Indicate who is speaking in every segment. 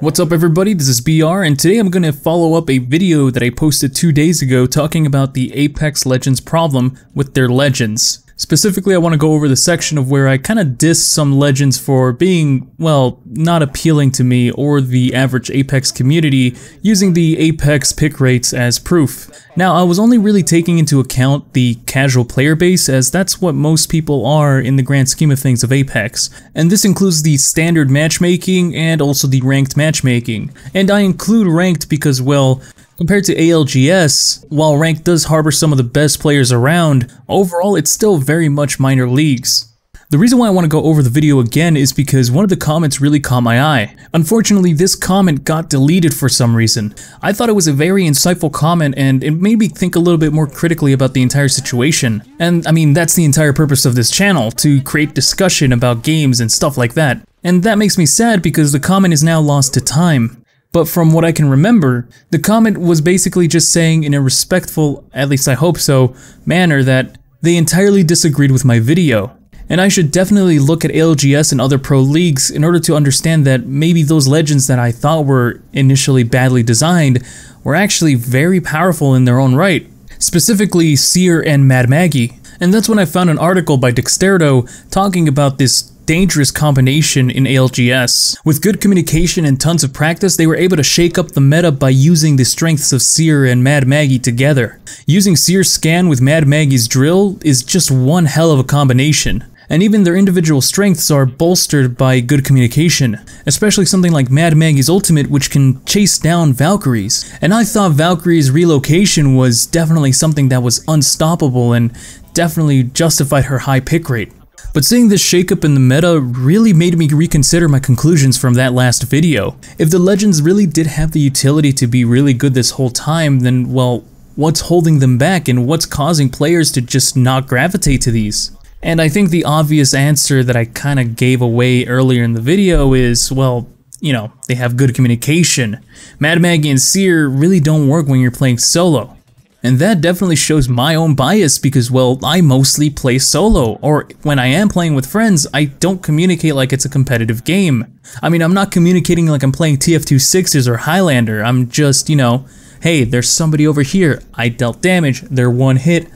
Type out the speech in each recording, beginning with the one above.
Speaker 1: What's up everybody, this is BR and today I'm going to follow up a video that I posted two days ago talking about the Apex Legends problem with their legends. Specifically, I want to go over the section of where I kind of diss some legends for being, well, not appealing to me or the average Apex community using the Apex pick rates as proof. Now, I was only really taking into account the casual player base as that's what most people are in the grand scheme of things of Apex. And this includes the standard matchmaking and also the ranked matchmaking. And I include ranked because, well, Compared to ALGS, while Rank does harbor some of the best players around, overall it's still very much minor leagues. The reason why I want to go over the video again is because one of the comments really caught my eye. Unfortunately, this comment got deleted for some reason. I thought it was a very insightful comment and it made me think a little bit more critically about the entire situation. And I mean, that's the entire purpose of this channel, to create discussion about games and stuff like that. And that makes me sad because the comment is now lost to time. But from what I can remember, the comment was basically just saying in a respectful, at least I hope so, manner that they entirely disagreed with my video. And I should definitely look at ALGS and other pro leagues in order to understand that maybe those legends that I thought were initially badly designed were actually very powerful in their own right. Specifically, Seer and Mad Maggie. And that's when I found an article by Dexerto talking about this dangerous combination in ALGS. With good communication and tons of practice, they were able to shake up the meta by using the strengths of Seer and Mad Maggie together. Using Seer's scan with Mad Maggie's drill is just one hell of a combination and even their individual strengths are bolstered by good communication, especially something like Mad Maggie's ultimate which can chase down Valkyries. And I thought Valkyrie's relocation was definitely something that was unstoppable and definitely justified her high pick rate. But seeing this shakeup in the meta really made me reconsider my conclusions from that last video. If the legends really did have the utility to be really good this whole time, then well, what's holding them back and what's causing players to just not gravitate to these? And I think the obvious answer that I kind of gave away earlier in the video is, well, you know, they have good communication. Mad Maggie and Seer really don't work when you're playing solo. And that definitely shows my own bias because, well, I mostly play solo, or when I am playing with friends, I don't communicate like it's a competitive game. I mean, I'm not communicating like I'm playing TF2 Sixers or Highlander, I'm just, you know, hey, there's somebody over here, I dealt damage, they're one hit,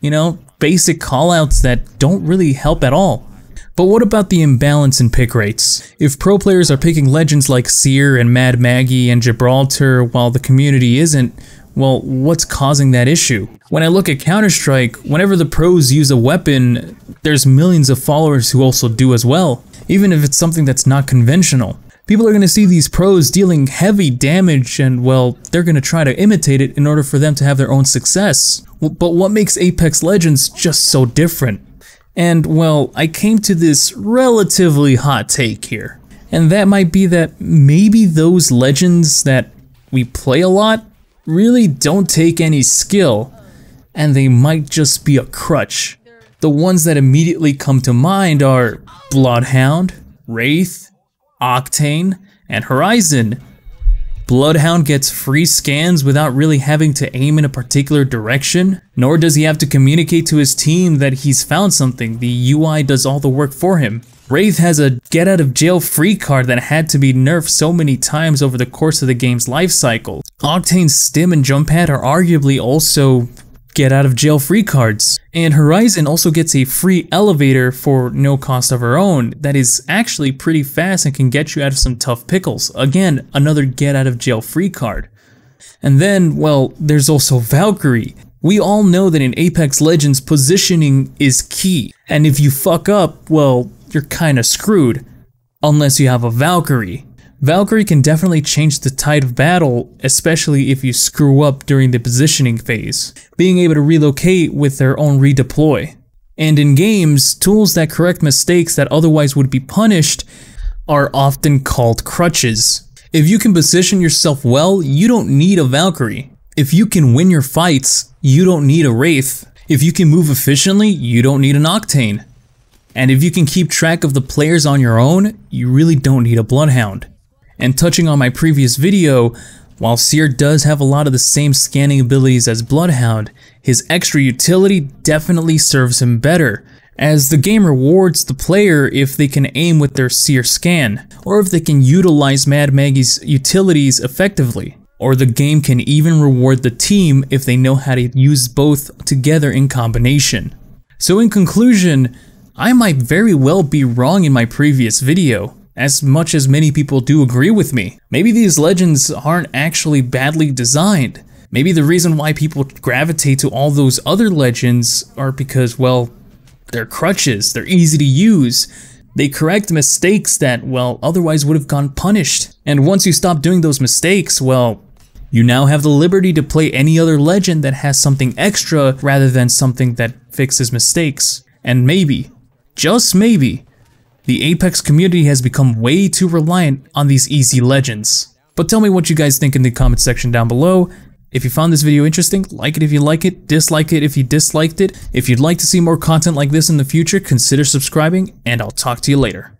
Speaker 1: you know, basic callouts that don't really help at all. But what about the imbalance in pick rates? If pro players are picking legends like Seer and Mad Maggie and Gibraltar while the community isn't, well, what's causing that issue? When I look at Counter-Strike, whenever the pros use a weapon, there's millions of followers who also do as well, even if it's something that's not conventional. People are going to see these pros dealing heavy damage and, well, they're going to try to imitate it in order for them to have their own success. But what makes Apex Legends just so different? And, well, I came to this relatively hot take here. And that might be that maybe those legends that we play a lot really don't take any skill, and they might just be a crutch. The ones that immediately come to mind are Bloodhound, Wraith, Octane, and Horizon. Bloodhound gets free scans without really having to aim in a particular direction, nor does he have to communicate to his team that he's found something, the UI does all the work for him. Wraith has a get out of jail free card that had to be nerfed so many times over the course of the game's life cycle. Octane's stim and jump pad are arguably also get out of jail free cards. And Horizon also gets a free elevator for no cost of her own that is actually pretty fast and can get you out of some tough pickles. Again, another get out of jail free card. And then, well, there's also Valkyrie. We all know that in Apex Legends, positioning is key. And if you fuck up, well, you're kinda screwed. Unless you have a Valkyrie. Valkyrie can definitely change the tide of battle, especially if you screw up during the positioning phase, being able to relocate with their own redeploy. And in games, tools that correct mistakes that otherwise would be punished are often called crutches. If you can position yourself well, you don't need a Valkyrie. If you can win your fights, you don't need a Wraith. If you can move efficiently, you don't need an Octane. And if you can keep track of the players on your own, you really don't need a Bloodhound. And touching on my previous video, while Seer does have a lot of the same scanning abilities as Bloodhound, his extra utility definitely serves him better. as the game rewards the player if they can aim with their seer scan, or if they can utilize Mad Maggie's utilities effectively. Or the game can even reward the team if they know how to use both together in combination. So in conclusion, I might very well be wrong in my previous video, as much as many people do agree with me. Maybe these legends aren't actually badly designed. Maybe the reason why people gravitate to all those other legends are because, well, they're crutches, they're easy to use, they correct mistakes that, well, otherwise would have gone punished. And once you stop doing those mistakes, well, you now have the liberty to play any other legend that has something extra rather than something that fixes mistakes. And maybe, just maybe, the Apex community has become way too reliant on these easy legends. But tell me what you guys think in the comment section down below. If you found this video interesting, like it if you like it, dislike it if you disliked it. If you'd like to see more content like this in the future, consider subscribing, and I'll talk to you later.